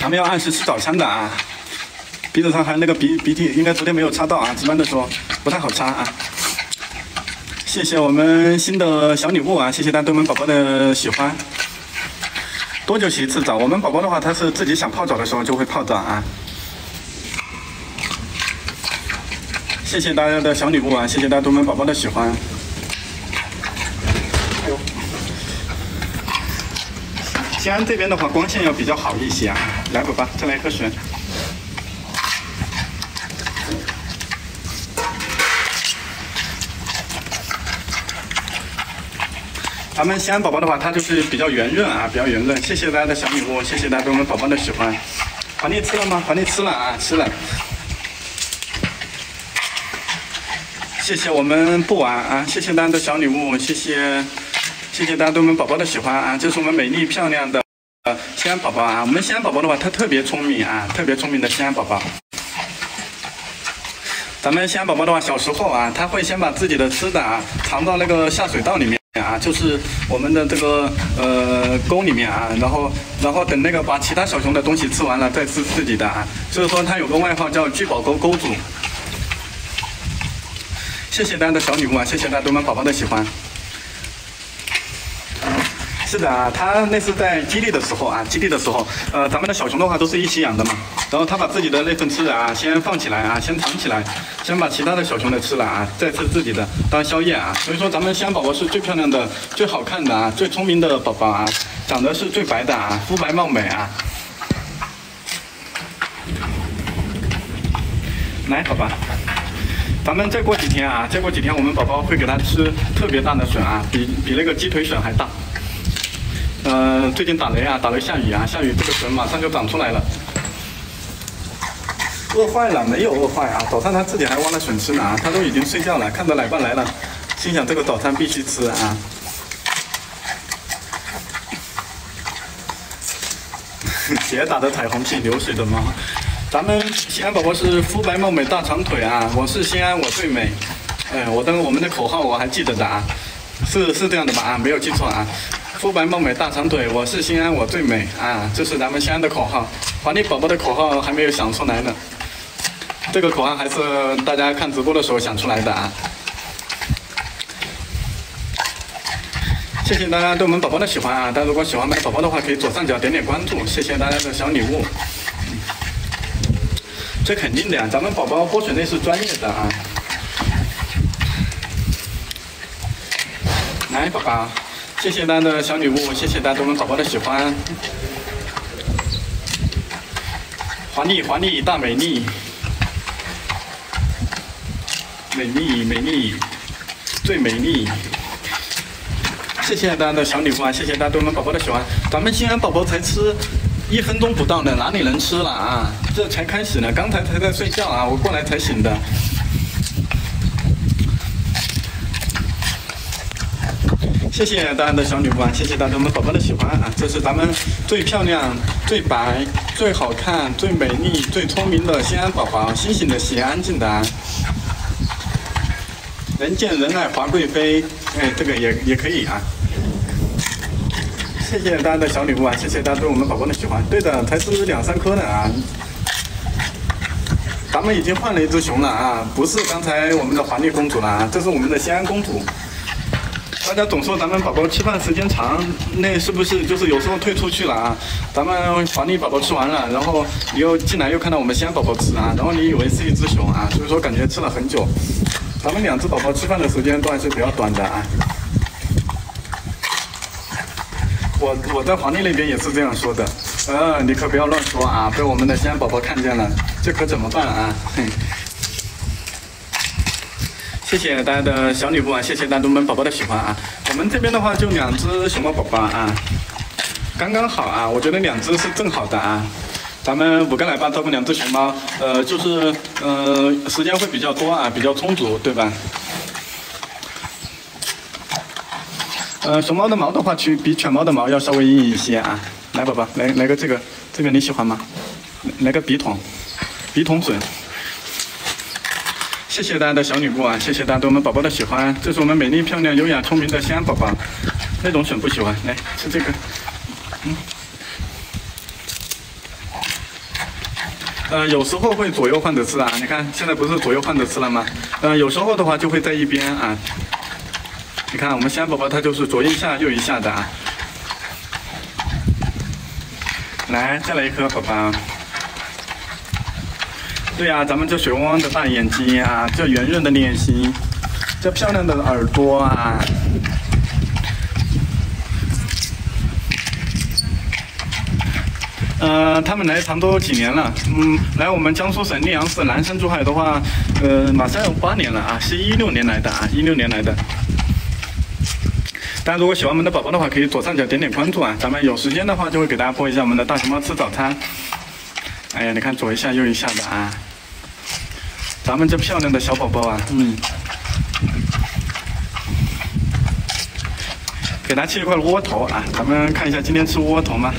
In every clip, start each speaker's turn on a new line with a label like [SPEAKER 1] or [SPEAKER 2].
[SPEAKER 1] 咱们要按时吃早餐的啊，鼻子上还有那个鼻鼻涕，应该昨天没有擦到啊，值班的时候不太好擦啊。谢谢我们新的小礼物啊，谢谢大家对我们宝宝的喜欢。多久洗一次澡？我们宝宝的话，他是自己想泡澡的时候就会泡澡啊。谢谢大家的小礼物啊，谢谢大家对我们宝宝的喜欢。哎呦，西安这边的话，光线要比较好一些啊。来，宝宝，再来一颗水。咱们西安宝宝的话，它就是比较圆润啊，比较圆润。谢谢大家的小礼物，谢谢大家对我们宝宝的喜欢。皇帝吃了吗？皇帝吃了啊，吃了。谢谢我们不玩啊，谢谢大家的小礼物，谢谢，谢谢大家对我们宝宝的喜欢啊，这是我们美丽漂亮的呃西安宝宝啊，我们西安宝宝的话，他特别聪明啊，特别聪明的西安宝宝。咱们西安宝宝的话，小时候啊，他会先把自己的吃的啊藏到那个下水道里面啊，就是我们的这个呃沟里面啊，然后然后等那个把其他小熊的东西吃完了再吃自己的啊，所以说他有个外号叫聚宝沟沟主。谢谢大家的小礼物啊！谢谢大家对我们宝宝的喜欢。是的啊，他那是在基地的时候啊，基地的时候，呃，咱们的小熊的话都是一起养的嘛。然后他把自己的那份吃的啊，先放起来啊，先藏起来，先把其他的小熊的吃了啊，再吃自己的当宵夜啊。所以说，咱们西安宝宝是最漂亮的、最好看的啊，最聪明的宝宝啊，长得是最白的啊，肤白貌美啊。来，宝宝。咱们再过几天啊，再过几天我们宝宝会给他吃特别大的笋啊，比比那个鸡腿笋还大。呃，最近打雷啊，打雷下雨啊，下雨这个笋马上就长出来了。饿坏了没有饿坏啊？早上他自己还挖了笋吃呢，他都已经睡觉了，看到奶爸来了，心想这个早餐必须吃啊。铁打的彩虹屁，流水的猫。咱们西安宝宝是肤白貌美大长腿啊！我是西安我最美，哎，我的我们的口号我还记得的啊，是是这样的吧啊？没有记错啊！肤白貌美大长腿，我是心安我最美啊！这是咱们心安的口号。华丽宝宝的口号还没有想出来呢，这个口号还是大家看直播的时候想出来的啊！谢谢大家对我们宝宝的喜欢啊！大家如果喜欢买宝宝的话，可以左上角点点关注。谢谢大家的小礼物。这肯定的呀，咱们宝宝剥水类是专业的啊。来，宝宝，谢谢大家的小礼物，谢谢大家对我们宝宝的喜欢。华丽华丽大美丽，美丽美丽最美丽。谢谢大家的小礼物啊，谢谢大家对我们宝宝的喜欢。咱们西安宝宝才吃。一分钟不到呢，哪里能吃了啊？这才开始呢，刚才才在睡觉啊，我过来才醒的。谢谢大家的小礼物啊，谢谢大家对我们宝宝的喜欢啊，这是咱们最漂亮、最白、最好看、最美丽、最聪明的西安宝宝，星星的西，安静的安。人见人爱华贵妃，哎，这个也也可以啊。谢谢大家的小礼物啊！谢谢大家对我们宝宝的喜欢。对的，才吃两三颗呢啊！咱们已经换了一只熊了啊，不是刚才我们的华丽公主了啊，这是我们的西安公主。大家总说咱们宝宝吃饭时间长，那是不是就是有时候退出去了啊？咱们华丽宝宝吃完了，然后你又进来又看到我们西安宝宝吃啊，然后你以为是一只熊啊，所以说感觉吃了很久。咱们两只宝宝吃饭的时间段是比较短的啊。我我在黄丽那边也是这样说的，呃，你可不要乱说啊，被我们的西安宝宝看见了，这可怎么办啊？哼谢谢大家的小礼物啊，谢谢大家对我们宝宝的喜欢啊。我们这边的话就两只熊猫宝宝啊，刚刚好啊，我觉得两只是正好的啊。咱们五个奶爸照顾两只熊猫，呃，就是呃时间会比较多啊，比较充足，对吧？呃，熊猫的毛的话，去比犬猫的毛要稍微硬一些啊。来，宝宝，来来个这个，这个你喜欢吗？来个笔筒，笔筒笋。谢谢大家的小礼物啊！谢谢大家对我们宝宝的喜欢。这是我们美丽、漂亮、优雅、聪明的西安宝宝。那种笋不喜欢，来吃这个。嗯。呃，有时候会左右换着吃啊。你看现在不是左右换着吃了吗？呃，有时候的话就会在一边啊。你看我们西安宝宝它就是左一下右一下的啊。来，再来一颗，宝宝。对呀，咱们这水汪汪的大眼睛啊，这圆润的脸型，这漂亮的耳朵啊。呃，他们来常州几年了？嗯，来我们江苏省溧阳市南山珠海的话，呃，马上有八年了啊，是一六年来的啊，一六年来的。大家如果喜欢我们的宝宝的话，可以左上角点点关注啊，咱们有时间的话就会给大家播一下我们的大熊猫吃早餐。哎呀，你看左一下右一下的啊，咱们这漂亮的小宝宝啊，嗯，给它切一块窝头啊，咱们看一下今天吃窝头吗？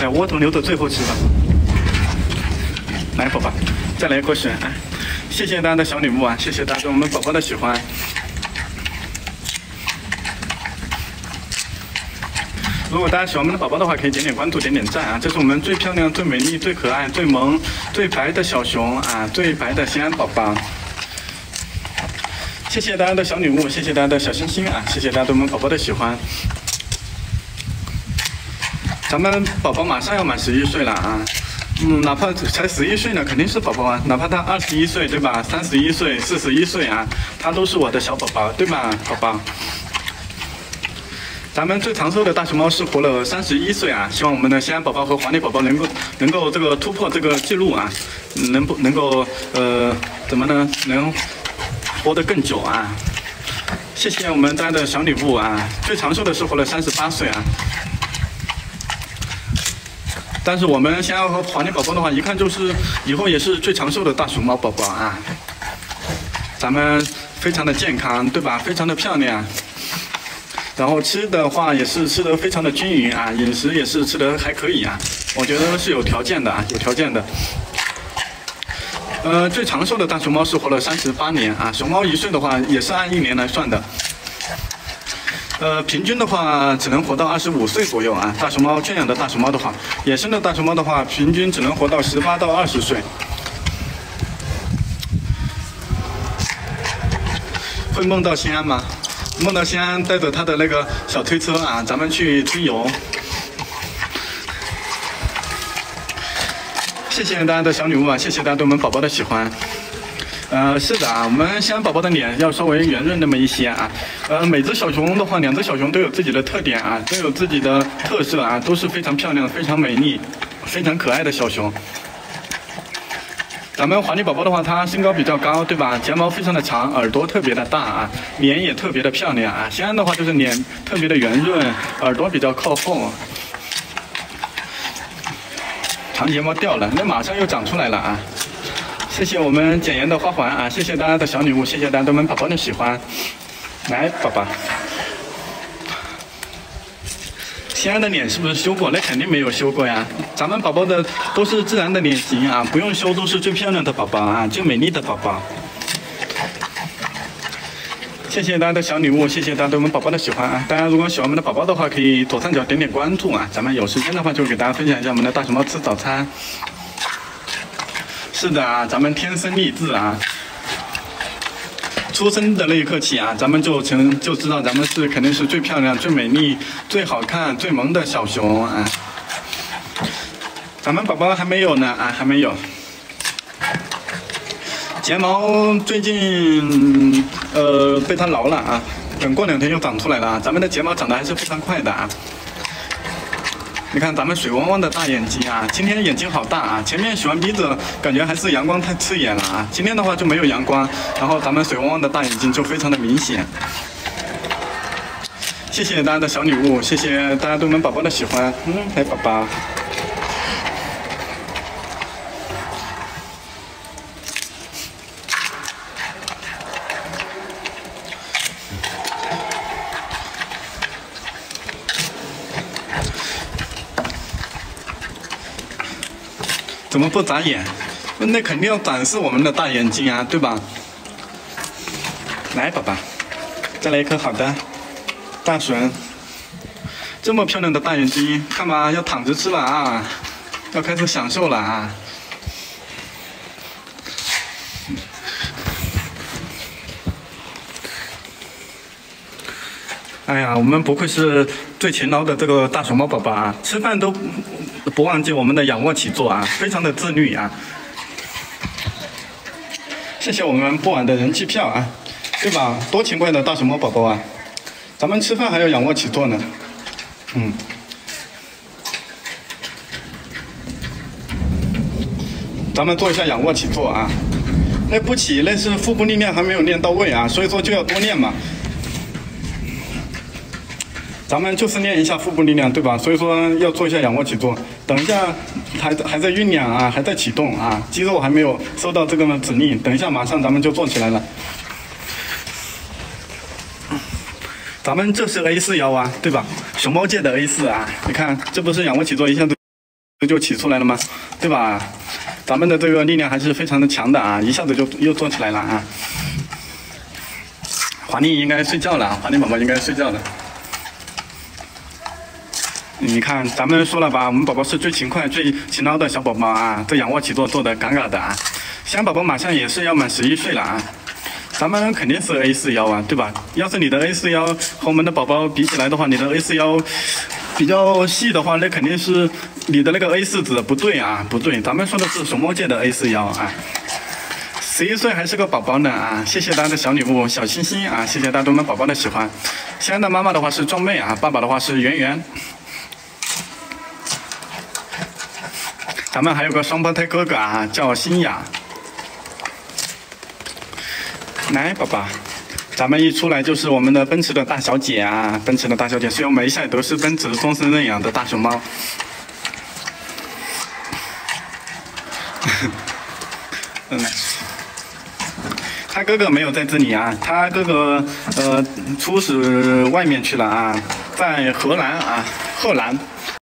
[SPEAKER 1] 哎，窝头留到最后吃吧。来，宝宝，再来一口水啊！谢谢大家的小礼物啊！谢谢大家对我们宝宝的喜欢。如果大家喜欢我们的宝宝的话，可以点点关注，点点赞啊！这是我们最漂亮、最美丽、最可爱、最萌、最白的小熊啊！最白的西安宝宝。谢谢大家的小礼物，谢谢大家的小心心啊！谢谢大家对我们宝宝的喜欢。咱们宝宝马上要满十一岁了啊，嗯，哪怕才十一岁呢，肯定是宝宝啊，哪怕他二十一岁，对吧？三十一岁、四十一岁啊，他都是我的小宝宝，对吧，宝宝？咱们最长寿的大熊猫是活了三十一岁啊，希望我们的西安宝宝和华丽宝宝能够能够这个突破这个记录啊，能不能够呃怎么呢？能活得更久啊？谢谢我们家的小礼物啊，最长寿的是活了三十八岁啊。但是我们想要和黄丽宝宝的话，一看就是以后也是最长寿的大熊猫宝宝啊。咱们非常的健康，对吧？非常的漂亮。然后吃的话也是吃的非常的均匀啊，饮食也是吃的还可以啊。我觉得是有条件的啊，有条件的。呃，最长寿的大熊猫是活了三十八年啊。熊猫一岁的话也是按一年来算的。呃，平均的话只能活到二十五岁左右啊。大熊猫圈养的大熊猫的话，野生的大熊猫的话，平均只能活到十八到二十岁。会梦到心安吗？梦到西安带着他的那个小推车啊，咱们去春游。谢谢大家的小礼物啊，谢谢大家对我们宝宝的喜欢。呃，是的啊，我们西安宝宝的脸要稍微圆润那么一些啊。呃，每只小熊的话，两只小熊都有自己的特点啊，都有自己的特色啊，都是非常漂亮、非常美丽、非常可爱的小熊。咱们黄鹂宝宝的话，它身高比较高，对吧？睫毛非常的长，耳朵特别的大啊，脸也特别的漂亮啊。西安的话就是脸特别的圆润，耳朵比较靠后，长睫毛掉了，那马上又长出来了啊。谢谢我们简言的花环啊！谢谢大家的小礼物，谢谢大家对我们宝宝的喜欢。来，宝宝，亲爱的脸是不是修过？那肯定没有修过呀。咱们宝宝的都是自然的脸型啊，不用修，都是最漂亮的宝宝啊，最美丽的宝宝。谢谢大家的小礼物，谢谢大家对我们宝宝的喜欢啊！大家如果喜欢我们的宝宝的话，可以左上角点点关注啊。咱们有时间的话，就给大家分享一下我们的大熊猫吃早餐。是的啊，咱们天生丽质啊，出生的那一刻起啊，咱们就成就知道咱们是肯定是最漂亮、最美丽、最好看、最萌的小熊啊。咱们宝宝还没有呢啊，还没有。睫毛最近呃被它挠了啊，等过两天又长出来了啊。咱们的睫毛长得还是非常快的啊。你看咱们水汪汪的大眼睛啊，今天眼睛好大啊，前面洗完鼻子感觉还是阳光太刺眼了啊，今天的话就没有阳光，然后咱们水汪汪的大眼睛就非常的明显。谢谢大家的小礼物，谢谢大家对我们宝宝的喜欢，嗯，来宝宝。怎么不眨眼？那肯定要展示我们的大眼睛啊，对吧？来，宝宝，再来一颗好的。大笋，这么漂亮的大眼睛，干嘛要躺着吃了啊？要开始享受了啊！哎呀，我们不愧是最勤劳的这个大熊猫宝宝啊！吃饭都不忘记我们的仰卧起坐啊，非常的自律啊！谢谢我们不晚的人气票啊，对吧？多勤快的大熊猫宝宝啊！咱们吃饭还要仰卧起坐呢，嗯。咱们做一下仰卧起坐啊，那不起那是腹部力量还没有练到位啊，所以说就要多练嘛。咱们就是练一下腹部力量，对吧？所以说要做一下仰卧起坐。等一下还还在酝酿啊，还在启动啊，肌肉还没有收到这个指令。等一下马上咱们就做起来了。咱们这是 A 四腰啊，对吧？熊猫界的 A 四啊，你看这不是仰卧起坐一下子就起出来了吗？对吧？咱们的这个力量还是非常的强的啊，一下子就又做起来了啊！华丽应该睡觉了，华丽宝宝应该睡觉了。你看，咱们说了吧，我们宝宝是最勤快、最勤劳的小宝宝啊，这仰卧起坐做的嘎嘎的啊！小宝宝马上也是要满十一岁了啊，咱们肯定是 A 四腰啊，对吧？要是你的 A 四腰和我们的宝宝比起来的话，你的 A 四腰。比较细的话，那肯定是你的那个 A 四纸不对啊，不对，咱们说的是熊猫界的 A 四腰啊，十一岁还是个宝宝呢啊，谢谢大家的小礼物，小心心啊，谢谢大家对我们宝宝的喜欢。现在的妈妈的话是壮妹啊，爸爸的话是圆圆。咱们还有个双胞胎哥哥啊，叫新雅。来，宝宝。咱们一出来就是我们的奔驰的大小姐啊，奔驰的大小姐是由梅赛德斯奔驰终身认养的大熊猫。嗯，他哥哥没有在这里啊，他哥哥呃出使外面去了啊，在荷兰啊，荷兰。